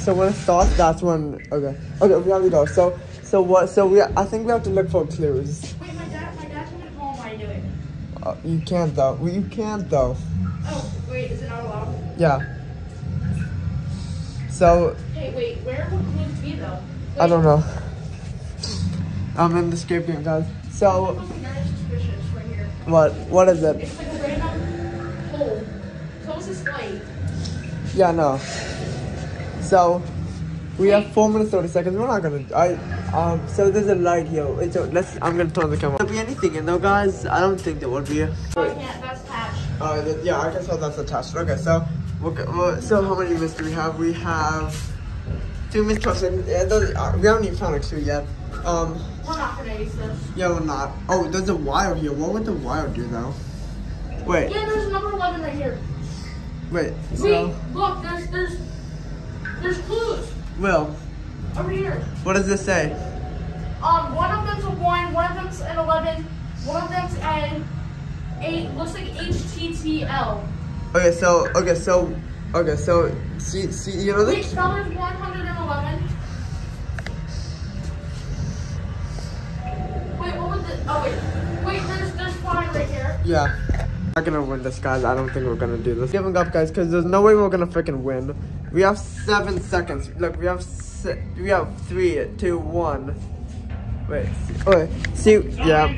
so when it starts, that's when. Okay. Okay, we have to go. So, so what? So we. I think we have to look for clues. Wait, my dad, my dad's coming home. Why you doing? Uh, you can't though. Well, you can't though. Oh, wait, is it not allowed? Yeah. So Hey, wait, where would clues be though? I don't know. I'm in the escape game, guys. So right here. what? What is it? It's like a random hole. Closest light. Yeah, no. So we have four minutes thirty seconds. We're not gonna. I um. So there's a light here. Wait, so let's. I'm gonna turn the camera. There'll be anything in there, guys? I don't think there would be. Oh, yeah, that's attached. Uh, th- yeah, I can tell that's attached. Okay, so we'll, well, so how many minutes do we have? We have two minutes twelve seconds. Yeah, those, uh, we haven't even found a clue yet. Um, We're not gonna use this. yeah, we're not. Oh, there's a wire here. What would the wire do though? Wait, Yeah, there's number 11 right here. wait. Wait, So, look, there's, there's, Will, over here. what does this say? Um, one of them's a 1, one of them's an 11, one of them's an 8, looks like HTTL. Okay, so okay, so okay, so see, see, you know Wait, this? spell is 111. Wait, what was the, oh wait, wait, there's, there's 5 right here. Yeah. Not gonna win this, guys. I don't think we're gonna do this. Giving up, guys, because there's no way we're gonna freaking win. We have seven seconds. Look, we have we have three, two, one. Wait. See, okay. See, yeah.